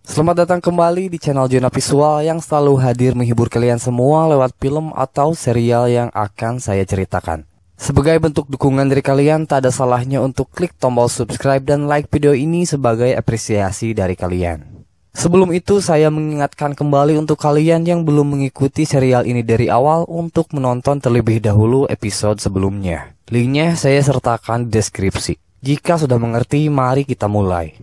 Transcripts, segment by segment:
Selamat datang kembali di channel Jona Visual yang selalu hadir menghibur kalian semua lewat film atau serial yang akan saya ceritakan. Sebagai bentuk dukungan dari kalian, tak ada salahnya untuk klik tombol subscribe dan like video ini sebagai apresiasi dari kalian. Sebelum itu, saya mengingatkan kembali untuk kalian yang belum mengikuti serial ini dari awal untuk menonton terlebih dahulu episode sebelumnya. Linknya saya sertakan di deskripsi. Jika sudah mengerti, mari kita mulai.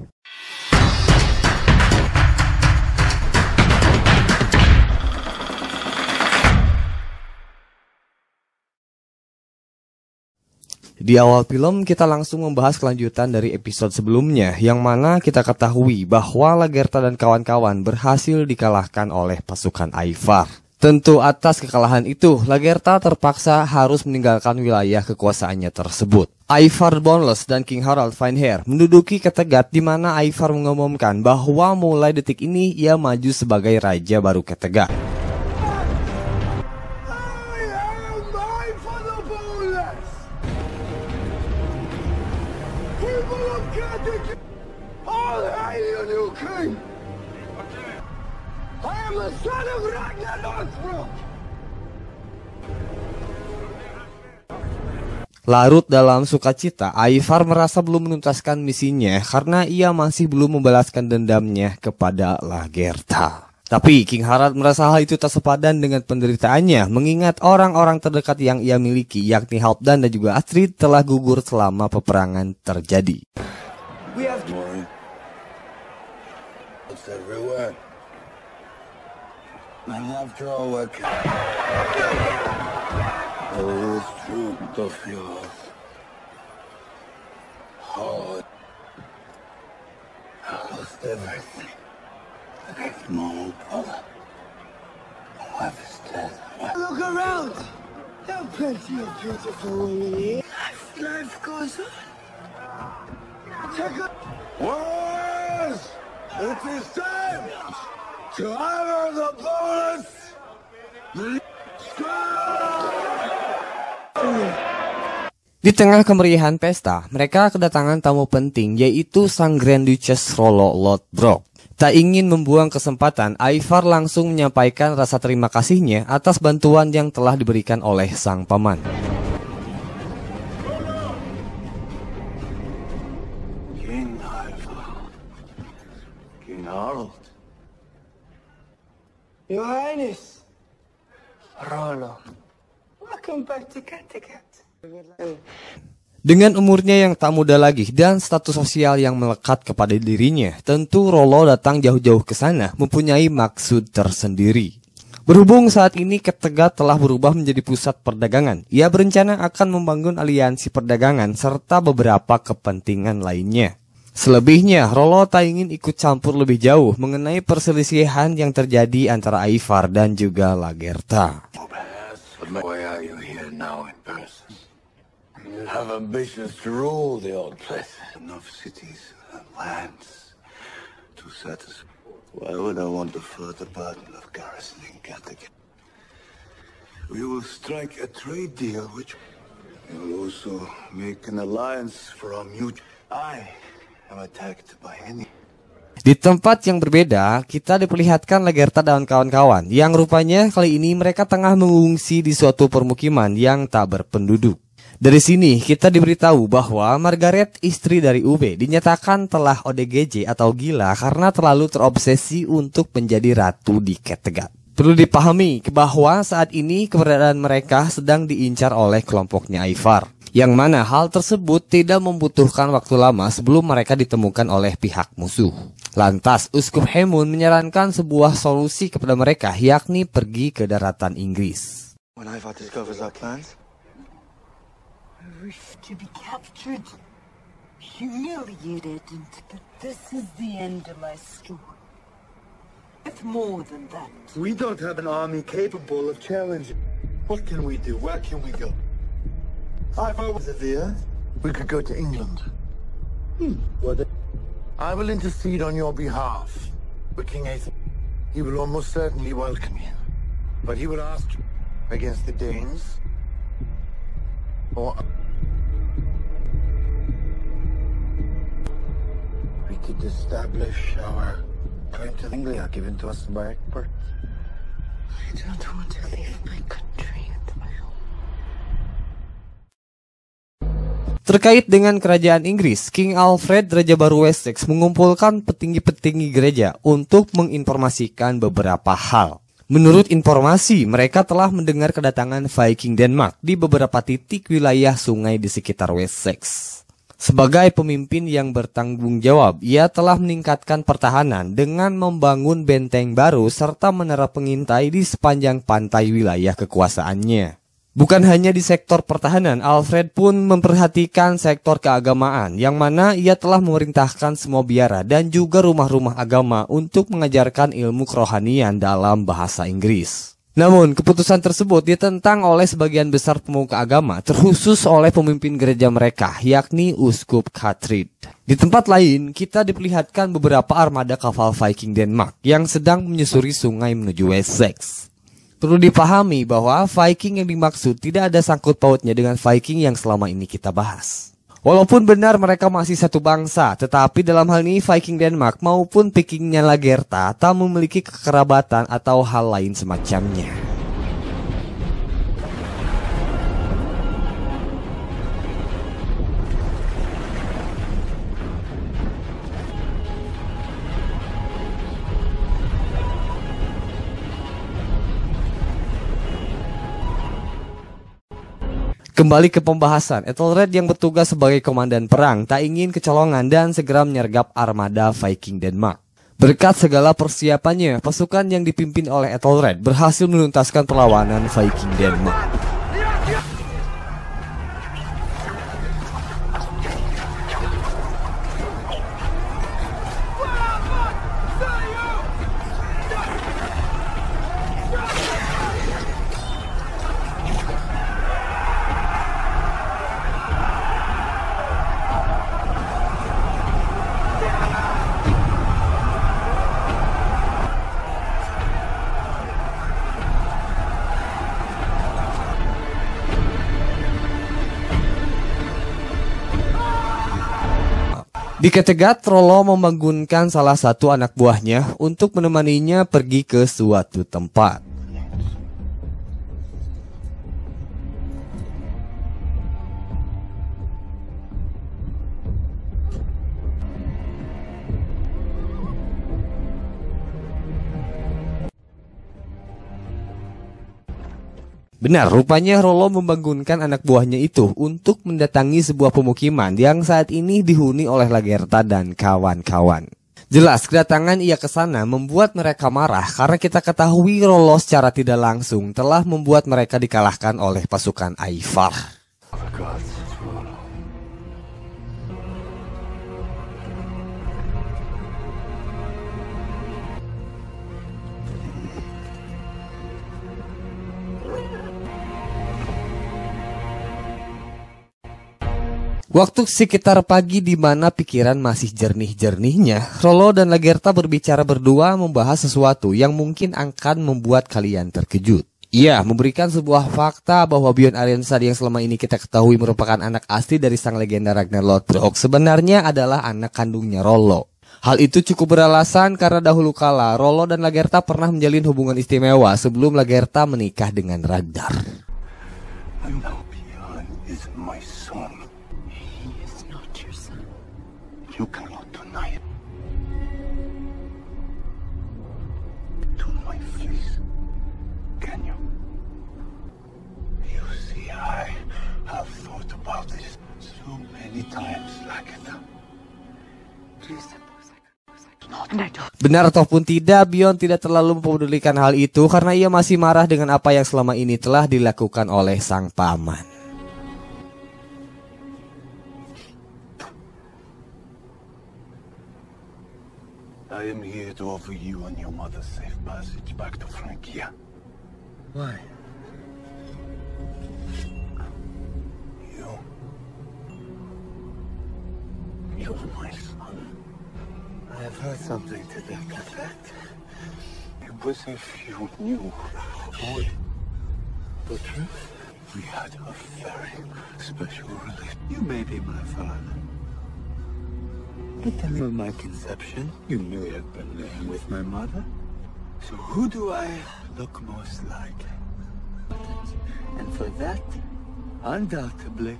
Di awal film kita langsung membahas kelanjutan dari episode sebelumnya yang mana kita ketahui bahwa Lagerta dan kawan-kawan berhasil dikalahkan oleh pasukan Aifar. Tentu atas kekalahan itu, Lagerta terpaksa harus meninggalkan wilayah kekuasaannya tersebut. Aifar Boneless dan King Harald Finehair menduduki Ketegat di mana Aifar mengumumkan bahwa mulai detik ini ia maju sebagai raja baru Ketegat. Larut dalam sukacita, Aifar merasa belum menuntaskan misinya karena ia masih belum membalaskan dendamnya kepada Lagerta. Tapi King Harald merasa hal itu tak sepadan dengan penderitaannya, mengingat orang-orang terdekat yang ia miliki, yakni Halfdan dan juga Astrid telah gugur selama peperangan terjadi. We have... And after all, of yours, hard, I lost everything. Against my own brother. My wife is dead. Look around! There are plenty of beautiful women here. Life, life goes on. Check out. Warriors! It is time! to honor the bonus. Di tengah kemeriahan pesta, mereka kedatangan tamu penting yaitu sang Grand Duchess Rollo Lodbrok. Tak ingin membuang kesempatan, Ivar langsung menyampaikan rasa terima kasihnya atas bantuan yang telah diberikan oleh sang paman. King Ivar, King Harold, Your Highness. Rolo. Welcome back to Kattegat. Dengan umurnya yang tak muda lagi dan status sosial yang melekat kepada dirinya, tentu Rolo datang jauh-jauh ke sana mempunyai maksud tersendiri. Berhubung saat ini Kattegat telah berubah menjadi pusat perdagangan, ia berencana akan membangun aliansi perdagangan serta beberapa kepentingan lainnya. Selebihnya, Rolo tak ingin ikut campur lebih jauh mengenai perselisihan yang terjadi antara Aifar dan juga Lagerta. Why would I want to further burden of garrisoning Kattegat? We will strike a trade deal which we will also make an alliance for our mutual... I di tempat yang berbeda, kita diperlihatkan Lagerta dan kawan-kawan. Yang rupanya kali ini mereka tengah mengungsi di suatu permukiman yang tak berpenduduk. Dari sini kita diberitahu bahwa Margaret, istri dari UB, dinyatakan telah ODGJ atau gila karena terlalu terobsesi untuk menjadi ratu di Kattegat. Perlu dipahami bahwa saat ini keberadaan mereka sedang diincar oleh kelompoknya Ivar yang mana hal tersebut tidak membutuhkan waktu lama sebelum mereka ditemukan oleh pihak musuh. Lantas, Uskup Hemun menyarankan sebuah solusi kepada mereka, yakni pergi ke daratan Inggris. When Ivar discovers our plans, wish to be captured, humiliated, and but this is the end of my story. It's more than that. We don't have an army capable of challenging. What can we do? Where can we go? Ivo Severe, we could go to England. Hmm. I will intercede on your behalf with King Aether. He will almost certainly welcome you. But he will ask you against the Danes or... Could establish our going to Anglia given to us by Egbert. I don't want to leave my country and my home. Terkait dengan kerajaan Inggris, King Alfred Raja Baru Wessex mengumpulkan petinggi-petinggi gereja untuk menginformasikan beberapa hal. Menurut informasi, mereka telah mendengar kedatangan Viking Denmark di beberapa titik wilayah sungai di sekitar Wessex. Sebagai pemimpin yang bertanggung jawab, ia telah meningkatkan pertahanan dengan membangun benteng baru serta menara pengintai di sepanjang pantai wilayah kekuasaannya. Bukan hanya di sektor pertahanan, Alfred pun memperhatikan sektor keagamaan, yang mana ia telah memerintahkan semua biara dan juga rumah-rumah agama untuk mengajarkan ilmu kerohanian dalam bahasa Inggris. Namun, keputusan tersebut ditentang oleh sebagian besar pemuka agama, terkhusus oleh pemimpin gereja mereka, yakni Uskup Katrid. Di tempat lain, kita diperlihatkan beberapa armada kapal Viking Denmark yang sedang menyusuri sungai menuju Wessex. Perlu dipahami bahwa Viking yang dimaksud tidak ada sangkut pautnya dengan Viking yang selama ini kita bahas. Walaupun benar mereka masih satu bangsa, tetapi dalam hal ini Viking Denmark maupun Vikingnya Lagerta tak memiliki kekerabatan atau hal lain semacamnya. Kembali ke pembahasan, Ethelred yang bertugas sebagai komandan perang tak ingin kecolongan dan segera menyergap armada Viking Denmark. Berkat segala persiapannya, pasukan yang dipimpin oleh Ethelred berhasil menuntaskan perlawanan Viking Denmark. Di Ketegat, Trollo membangunkan salah satu anak buahnya untuk menemaninya pergi ke suatu tempat. Benar, rupanya Rollo membangunkan anak buahnya itu untuk mendatangi sebuah pemukiman yang saat ini dihuni oleh Lagerta dan kawan-kawan. Jelas kedatangan ia ke sana membuat mereka marah karena kita ketahui Rollo secara tidak langsung telah membuat mereka dikalahkan oleh pasukan Aifar. Waktu sekitar pagi di mana pikiran masih jernih-jernihnya, Rolo dan Lagerta berbicara berdua membahas sesuatu yang mungkin akan membuat kalian terkejut. Ia memberikan sebuah fakta bahwa Bjorn Arensad yang selama ini kita ketahui merupakan anak asli dari sang legenda Ragnar Lothbrok sebenarnya adalah anak kandungnya Rollo. Hal itu cukup beralasan karena dahulu kala Rollo dan Lagerta pernah menjalin hubungan istimewa sebelum Lagerta menikah dengan Ragnar. Benar ataupun tidak, Bion tidak terlalu mempedulikan hal itu karena ia masih marah dengan apa yang selama ini telah dilakukan oleh sang paman. I am here to offer you and your mother safe passage back to Francia. Why? Have heard something to that effect. It was if you knew all the truth. We had a very special relationship. You may be my father. At the time of my conception, you knew you'd been living with my mother. So who do I look most like? And for that, undoubtedly,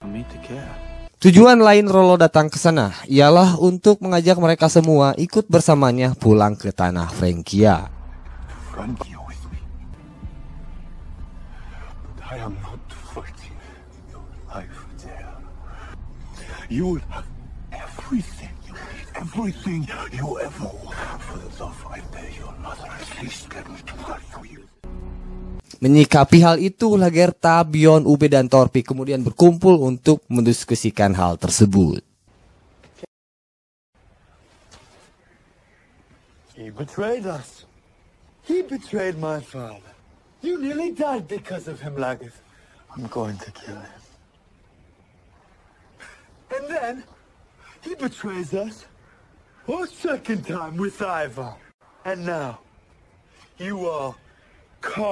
for me to care. Tujuan lain Rolo datang ke sana ialah untuk mengajak mereka semua ikut bersamanya pulang ke tanah Frankia. Everything you ever want. For the love I bear your mother, at least let me do that for you. Menyikapi hal itu, Lagerta, Bion, Ube, dan Torpi kemudian berkumpul untuk mendiskusikan hal tersebut. He betrayed us. He betrayed my father. You nearly died because of him, Lagarth. I'm going to kill him. And then, he betrays us a second time with Ivar. And now, you are.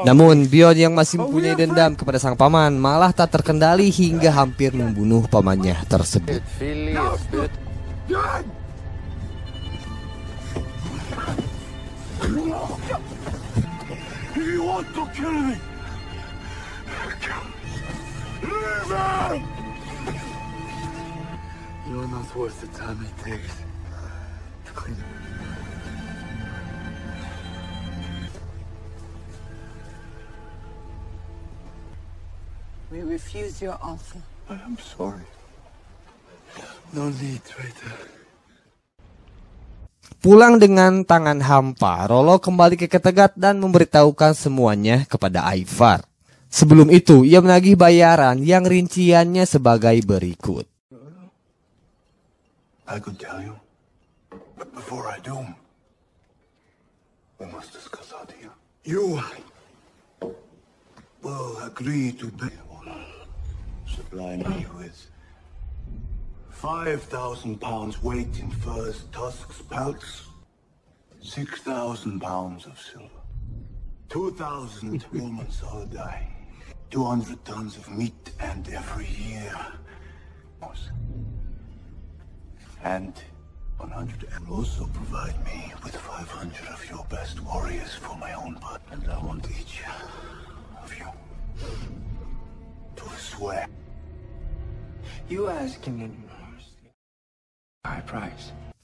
Namun, Bion yang masih mempunyai dendam kepada sang paman malah tak terkendali hingga hampir membunuh pamannya tersebut. You're not worth the time it takes to clean We refuse your offer. I am sorry. No need, traitor. Pulang dengan tangan hampa, Rolo kembali ke Ketegat dan memberitahukan semuanya kepada Ivar. Sebelum itu, ia menagih bayaran yang rinciannya sebagai berikut. I could tell you, but before I do, we must discuss our deal. You will agree to pay supply me with five thousand pounds weight in furs, tusks, pelts, six thousand pounds of silver, two thousand woman solid dye, two hundred tons of meat, and every year. And 100 and also provide me with 500 of your best warriors for my own part. And I want each of you to swear.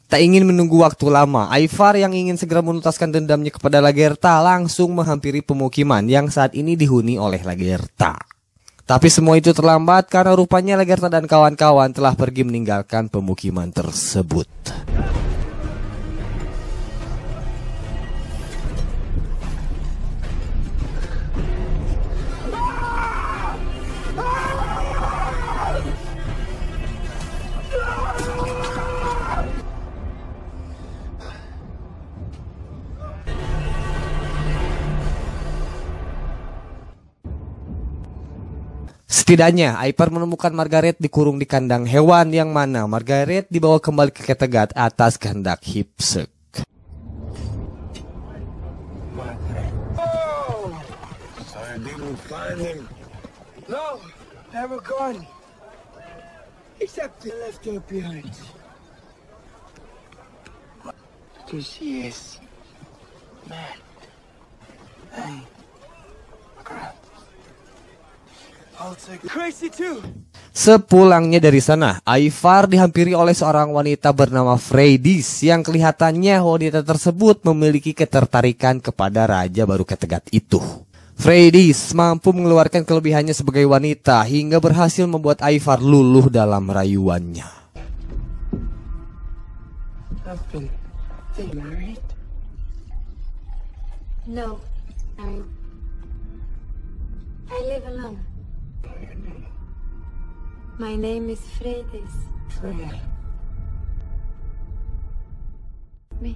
Tak ingin menunggu waktu lama, Ivar yang ingin segera menuntaskan dendamnya kepada Lagerta langsung menghampiri pemukiman yang saat ini dihuni oleh Lagerta. Tapi semua itu terlambat karena rupanya Lagerta dan kawan-kawan telah pergi meninggalkan pemukiman tersebut. Setidaknya, Ivar menemukan Margaret dikurung di kandang hewan yang mana Margaret dibawa kembali ke Ketegat atas kehendak Hipsek. Crazy too. Sepulangnya dari sana, Ivar dihampiri oleh seorang wanita bernama Freydis yang kelihatannya wanita tersebut memiliki ketertarikan kepada raja baru ketegat itu. Freydis mampu mengeluarkan kelebihannya sebagai wanita hingga berhasil membuat Ivar luluh dalam rayuannya. No. I live alone. My name is Freydis. Freya. Me.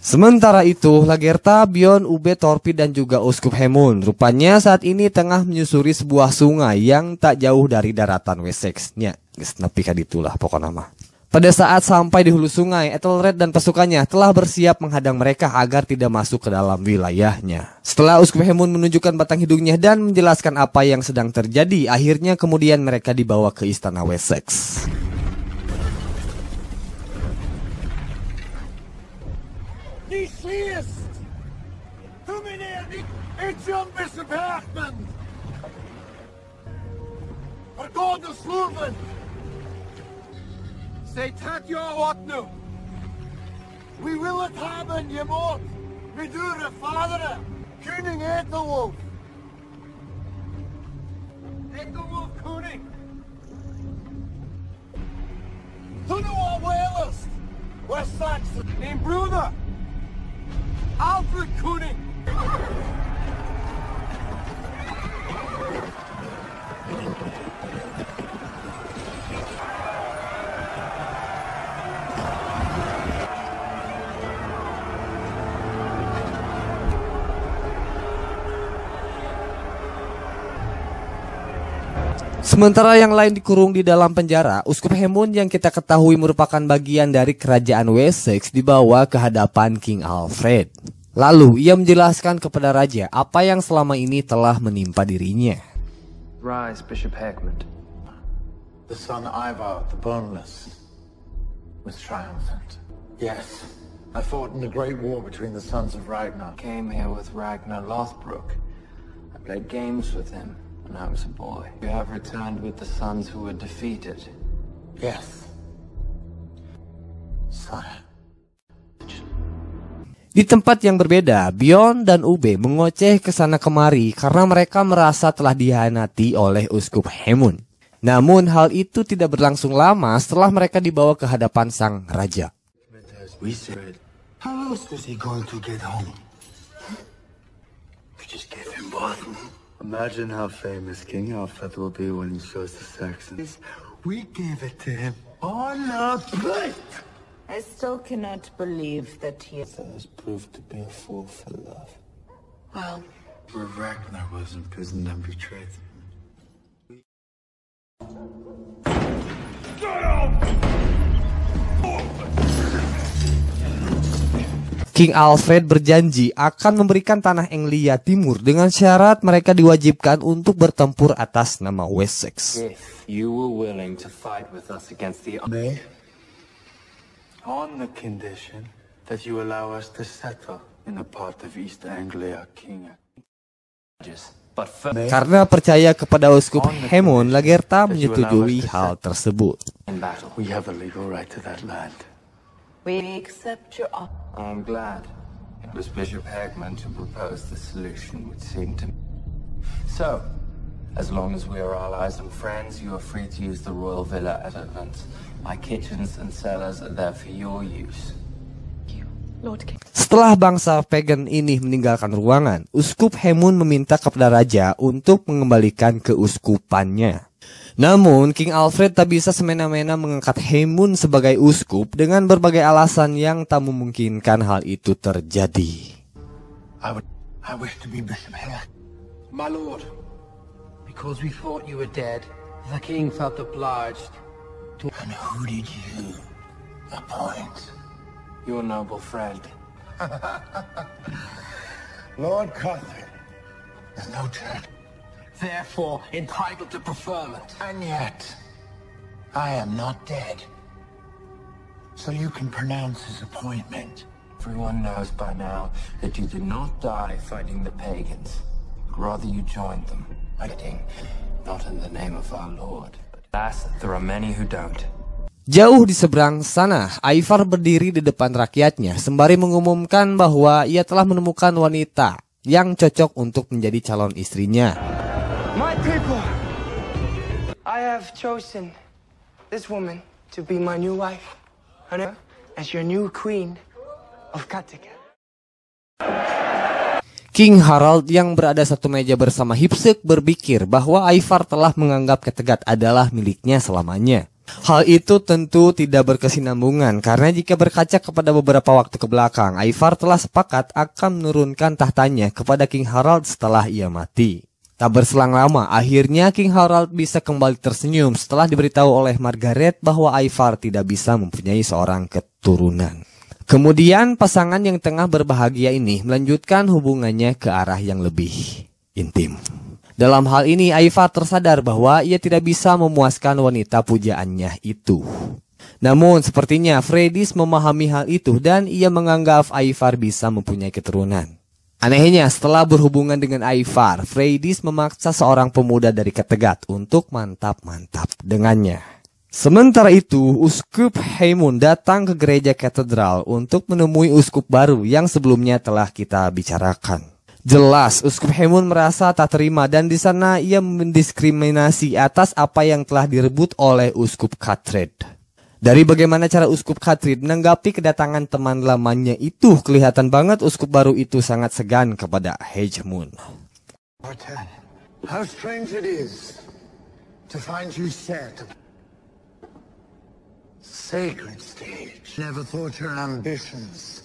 Sementara itu, Lagerta, Bion, Ube, Torpi, dan juga Uskup Hemun rupanya saat ini tengah menyusuri sebuah sungai yang tak jauh dari daratan Wessex-nya. Geus nepi ka ditulah pokoknya mah. Pada saat sampai di hulu sungai, Ethelred dan pasukannya telah bersiap menghadang mereka agar tidak masuk ke dalam wilayahnya. Setelah Uskup Hemun menunjukkan batang hidungnya dan menjelaskan apa yang sedang terjadi, akhirnya kemudian mereka dibawa ke istana Wessex. Bishop Hackman! To Seytat now? We will it haben, Yemot. We do the father, Kuning Ethelwolf. Ethelwolf Kuning. do our whalers. West Saxon, named Bruder. Alfred Kuning. Sementara yang lain dikurung di dalam penjara, Uskup Hemun yang kita ketahui merupakan bagian dari kerajaan Wessex dibawa ke hadapan King Alfred. Lalu ia menjelaskan kepada raja apa yang selama ini telah menimpa dirinya. Rise, Bishop Hackman. The son Ivar the Boneless was triumphant. Yes, I fought in the great war between the sons of Ragnar. Came here with Ragnar Lothbrok. I played games with him when I was a boy. You have returned with the sons who were defeated. Yes. Sire. Di tempat yang berbeda, Bion dan Ube mengoceh ke sana kemari karena mereka merasa telah dihianati oleh Uskup Hemun. Namun hal itu tidak berlangsung lama setelah mereka dibawa ke hadapan sang raja. How else is he going to get home? We just gave him one. Imagine how famous King Alfred will be when he shows the Saxons. We gave it to him on a plate. I still cannot believe that he has proved to be a fool for love. Well, Where Ragnar was imprisoned and betrayed him. King Alfred berjanji akan memberikan tanah Anglia Timur dengan syarat mereka diwajibkan untuk bertempur atas nama Wessex. If you were willing to fight with us against the Nay, on the condition that you allow us to settle in a part of East Anglia, King. Archers, but first Karena percaya kepada Uskup Hemon, Lagerta menyetujui hal tersebut. in battle. We have a legal right to that land. We accept your offer. I'm glad it was Bishop Hagman to propose the solution, which seemed to me. So, as long as we are allies and friends, you are free to use the royal villa as events. My kitchens and cellars are there for your use. Lord King. Setelah bangsa pagan ini meninggalkan ruangan, Uskup Hemun meminta kepada raja untuk mengembalikan keuskupannya. Namun, King Alfred tak bisa semena-mena mengangkat Hemun sebagai uskup dengan berbagai alasan yang tak memungkinkan hal itu terjadi. I would. I wish to be Bishop Hare. My lord, because we thought you were dead, the king felt obliged to... And who did you appoint? Your noble friend. Lord Cuthbert. There's no turn. Therefore, entitled to preferment. And yet, I am not dead. So you can pronounce his appointment. Everyone knows by now that you did not die fighting the pagans. Rather, you joined them, fighting not in the name of our Lord. But alas, there are many who don't. Jauh di seberang sana, Ivar berdiri di depan rakyatnya sembari mengumumkan bahwa ia telah menemukan wanita yang cocok untuk menjadi calon istrinya. People, I have chosen this woman to be my new wife, and as your new queen of Kattegat. King Harald yang berada satu meja bersama Hipsek berpikir bahwa Ivar telah menganggap Kattegat adalah miliknya selamanya. Hal itu tentu tidak berkesinambungan karena jika berkaca kepada beberapa waktu ke belakang, Ivar telah sepakat akan menurunkan tahtanya kepada King Harald setelah ia mati. Tak berselang lama, akhirnya King Harald bisa kembali tersenyum setelah diberitahu oleh Margaret bahwa Ivar tidak bisa mempunyai seorang keturunan. Kemudian pasangan yang tengah berbahagia ini melanjutkan hubungannya ke arah yang lebih intim. Dalam hal ini Ivar tersadar bahwa ia tidak bisa memuaskan wanita pujaannya itu. Namun sepertinya Fredis memahami hal itu dan ia menganggap Ivar bisa mempunyai keturunan. Anehnya, setelah berhubungan dengan Ivar, Freydis memaksa seorang pemuda dari Ketegat untuk mantap-mantap dengannya. Sementara itu, Uskup Heimun datang ke gereja katedral untuk menemui uskup baru yang sebelumnya telah kita bicarakan. Jelas, Uskup Heimun merasa tak terima dan di sana ia mendiskriminasi atas apa yang telah direbut oleh Uskup Katred. Dari bagaimana cara Uskup Katrid menanggapi kedatangan teman lamanya itu, kelihatan banget Uskup baru itu sangat segan kepada Hegemon. Martin, how strange it is to find you set. Sacred stage. Never thought your ambitions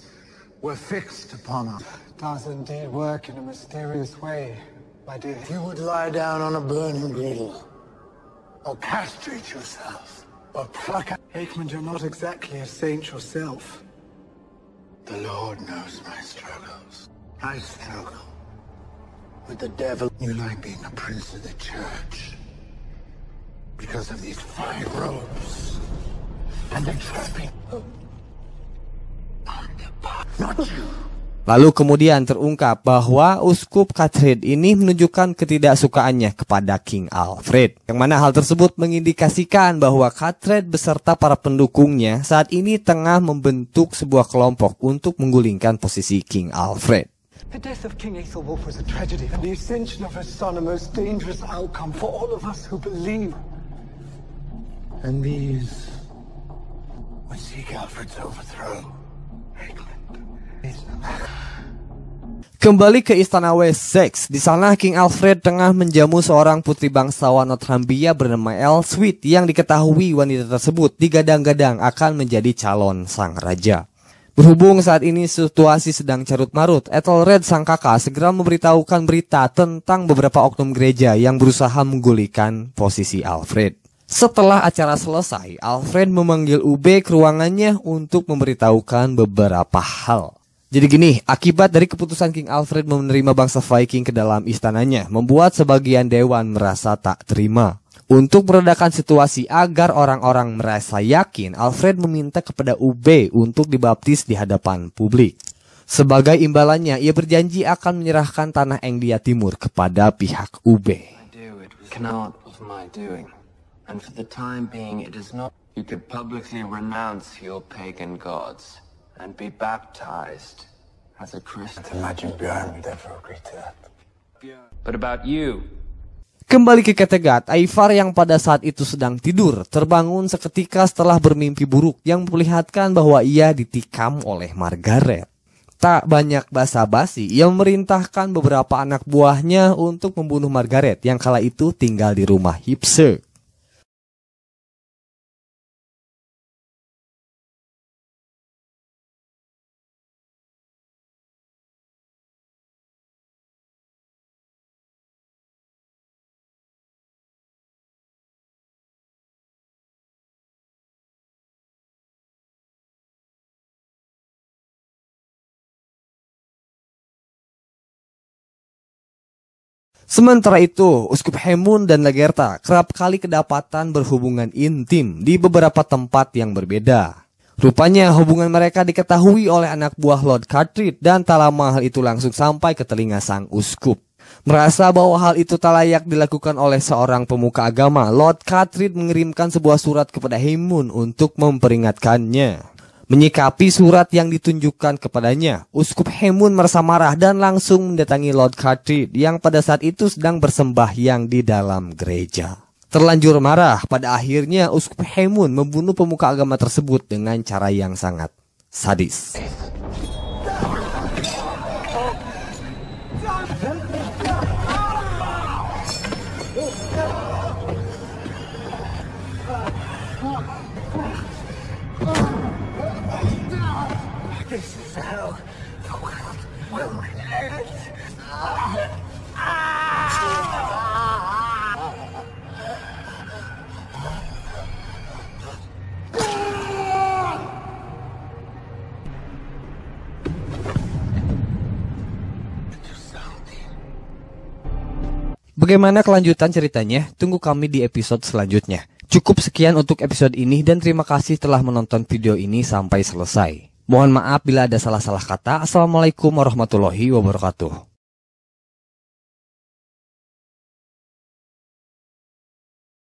were fixed upon us. Does indeed work in a mysterious way, my dear. You would lie down on a burning griddle, or castrate yourself, pluck out. Aikman, you're not exactly a saint yourself. The Lord knows my struggles. I struggle with the devil. You like being a prince of the church because of these fine robes and the trapping. Not you. Lalu kemudian terungkap bahwa Uskup Katrid ini menunjukkan ketidaksukaannya kepada King Alfred. Yang mana hal tersebut mengindikasikan bahwa Katrid beserta para pendukungnya saat ini tengah membentuk sebuah kelompok untuk menggulingkan posisi King Alfred. The death of King Aethelwulf was a tragedy, and the ascension of his son a most dangerous outcome for all of us who believe. And these would seek Alfred's overthrow. Kembali ke istana Wessex, di sana King Alfred tengah menjamu seorang putri bangsawan Northumbria bernama Elswit yang diketahui wanita tersebut digadang-gadang akan menjadi calon sang raja. Berhubung saat ini situasi sedang carut marut, Ethelred sang kakak segera memberitahukan berita tentang beberapa oknum gereja yang berusaha menggulingkan posisi Alfred. Setelah acara selesai, Alfred memanggil UB ke ruangannya untuk memberitahukan beberapa hal. Jadi gini, akibat dari keputusan King Alfred menerima bangsa Viking ke dalam istananya, membuat sebagian dewan merasa tak terima. Untuk meredakan situasi agar orang-orang merasa yakin, Alfred meminta kepada UB untuk dibaptis di hadapan publik. Sebagai imbalannya, ia berjanji akan menyerahkan tanah Engdia Timur kepada pihak UB. do it was not of my doing. And for the time being, it is not. You could publicly renounce your pagan gods and be baptized as a Christian. Imagine Bjorn would ever agree to that. But about you, Kembali ke Kattegat, Ivar yang pada saat itu sedang tidur terbangun seketika setelah bermimpi buruk yang memperlihatkan bahwa ia ditikam oleh Margaret. Tak banyak basa-basi, ia memerintahkan beberapa anak buahnya untuk membunuh Margaret yang kala itu tinggal di rumah Hipse. Sementara itu, Uskup Hemun dan Lagerta kerap kali kedapatan berhubungan intim di beberapa tempat yang berbeda. Rupanya hubungan mereka diketahui oleh anak buah Lord Cartridge dan tak lama hal itu langsung sampai ke telinga sang uskup. Merasa bahwa hal itu tak layak dilakukan oleh seorang pemuka agama, Lord Cartridge mengirimkan sebuah surat kepada Hemun untuk memperingatkannya. Menyikapi surat yang ditunjukkan kepadanya, Uskup Hemun merasa marah dan langsung mendatangi Lord Cartridge yang pada saat itu sedang bersembahyang di dalam gereja. Terlanjur marah, pada akhirnya Uskup Hemun membunuh pemuka agama tersebut dengan cara yang sangat sadis. Bagaimana kelanjutan ceritanya? Tunggu kami di episode selanjutnya. Cukup sekian untuk episode ini dan terima kasih telah menonton video ini sampai selesai. Mohon maaf bila ada salah-salah kata. Assalamualaikum warahmatullahi wabarakatuh.